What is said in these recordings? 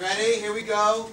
Ready? Here we go.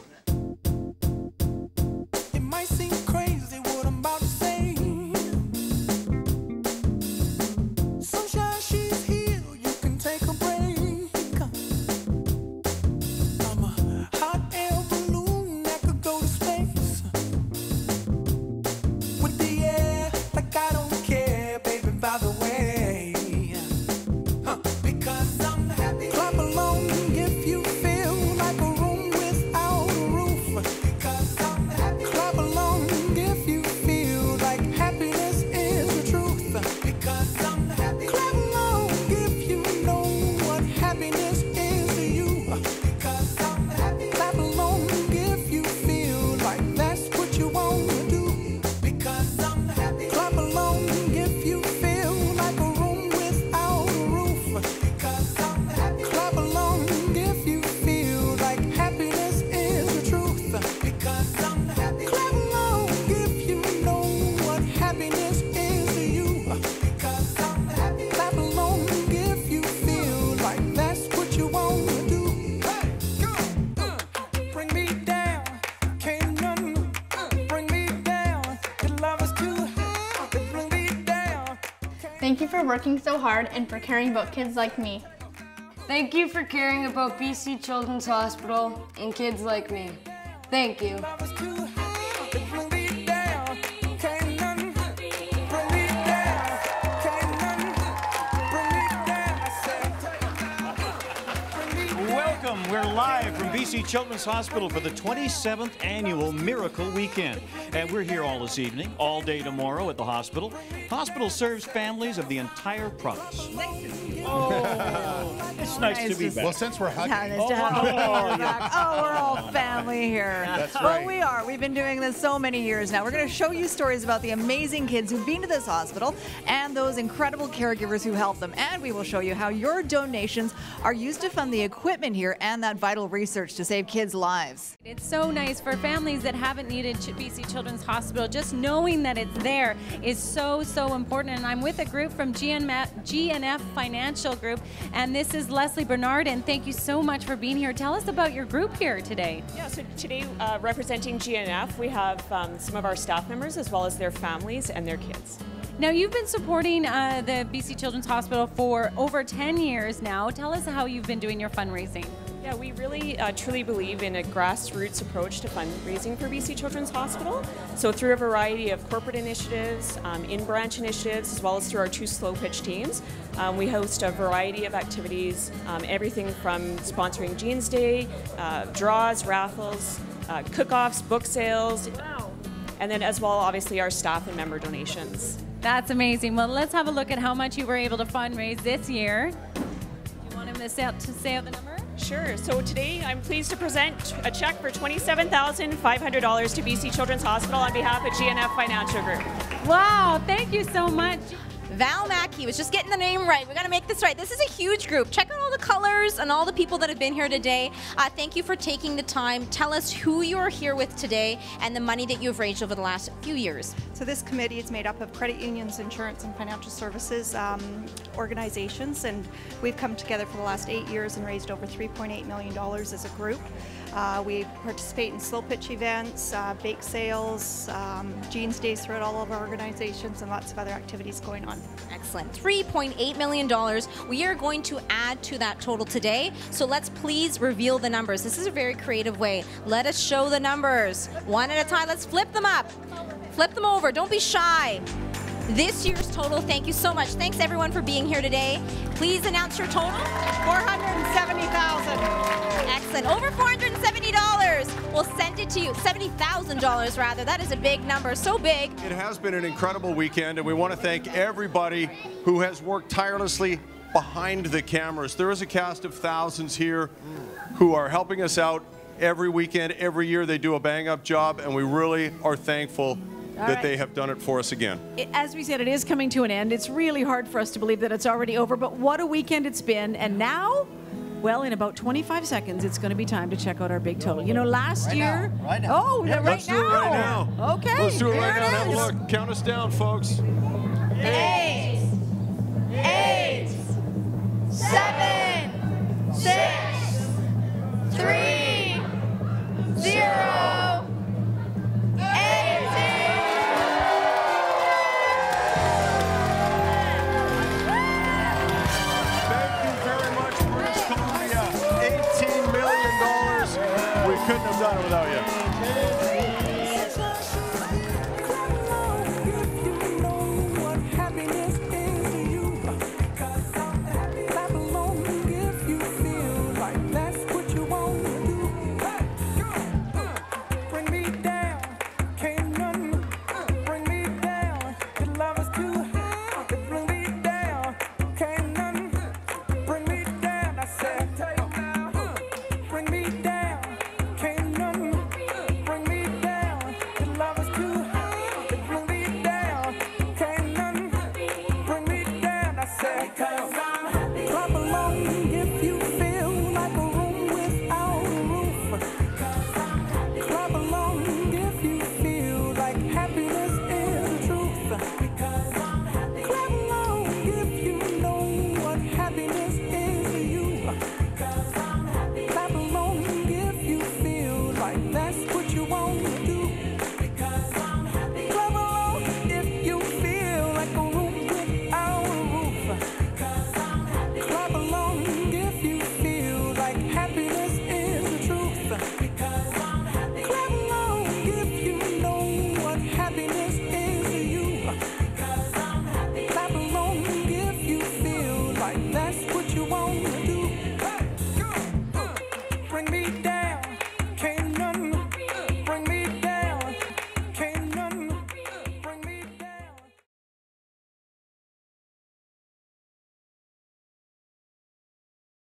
Thank you for working so hard and for caring about kids like me. Thank you for caring about BC Children's Hospital and kids like me. Thank you. Love is too high. Bring me down. Can't none bring me down. Can't none bring me down. I said, bring me down. Welcome. We're live from BC Children's Hospital for the 27th annual Miracle Weekend. And we're here all this evening, all day tomorrow at the hospital. Hospital serves families of the entire province. Oh. it's nice, to be back. Well, since we're hugging, Yeah, nice to have all back. Oh, we're all family here. That's well, right. we are. We've been doing this so many years now. We're going to show you stories about the amazing kids who've been to this hospital and those incredible caregivers who help them. And we will show you how your donations are used to fund the equipment here and that vital research to save kids' lives. It's so nice for families that haven't needed Ch- BC Children's Hospital. Just knowing that it's there is so, so important. And I'm with a group from G&F, G&F Financial Group, and this is Leslie Bernard. And thank you so much for being here. Tell us about your group here today. Yeah, so today, uh, representing G&F, we have um, some of our staff members as well as their families and their kids. Now, you've been supporting uh, the BC Children's Hospital for over 10 years now. Tell us how you've been doing your fundraising. Yeah, we really uh, truly believe in a grassroots approach to fundraising for BC Children's Hospital. So, through a variety of corporate initiatives, um, in branch initiatives, as well as through our two slow pitch teams, um, we host a variety of activities um, everything from sponsoring Jeans Day, uh, draws, raffles, uh, cook offs, book sales, and then as well, obviously, our staff and member donations. That's amazing. Well, let's have a look at how much you were able to fundraise this year. Do you want to say out, to say the number? Sure. So today I'm pleased to present a check for $27,500 to BC Children's Hospital on behalf of G&F Financial Group. Wow, thank you so much. Val Mackey was just getting the name right. We got to make this right. This is a huge group. Check out all the colors and all the people that have been here today. Uh, thank you for taking the time. Tell us who you are here with today and the money that you've raised over the last few years. So this committee is made up of credit unions, insurance, and financial services um, organizations, and we've come together for the last eight years and raised over $3.8 million as a group. Uh, we participate in slow pitch events, uh, bake sales, um, jeans days throughout all of our organizations, and lots of other activities going on. Excellent. $3.8 million. We are going to add to that total today. So let's please reveal the numbers. This is a very creative way. Let us show the numbers one at a time. Let's flip them up. Flip them over. Don't be shy. This year's total, thank you so much. Thanks everyone for being here today. Please announce your total. 470,000. Excellent. Over $470. We'll send it to you. $70,000 rather. That is a big number. So big. It has been an incredible weekend, and we want to thank everybody who has worked tirelessly behind the cameras. There is a cast of thousands here who are helping us out every weekend, every year. They do a bang up job, and we really are thankful that right. they have done it for us again. As we said, it is coming to an end. It's really hard for us to believe that it's already over, but what a weekend it's been. And now, well, in about 25 seconds, it's going to be time to check out our big total. You know, last Right year. now, right now. Oh, Yeah, right let's now. do it right now. Okay. Let's do it here right now. Have a look. Count us down, folks. Eight, eight, seven, six, couldn't have done it without you.